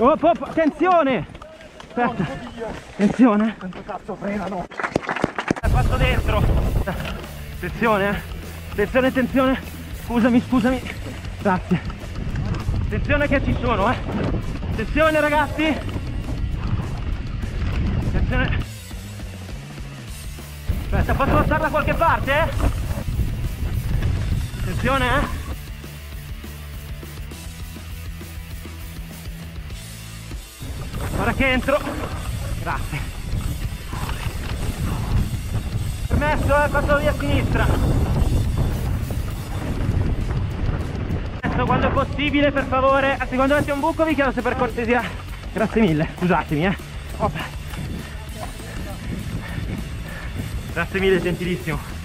Oh, oh, attenzione! Aspetta, attenzione. Quanto cazzo frenano? Passo dentro. Attenzione, eh. Attenzione, attenzione. Scusami, scusami. Grazie. Attenzione che ci sono, eh. Attenzione ragazzi. Attenzione. Aspetta, posso alzarla da qualche parte, eh? Attenzione, eh. Ora che entro. Grazie. Permesso, eh, passo via a sinistra. Adesso quando è possibile, per favore, a secondo me c'è un buco, vi chiedo se per cortesia. Grazie mille, scusatemi, eh. Oppa. Grazie mille, gentilissimo.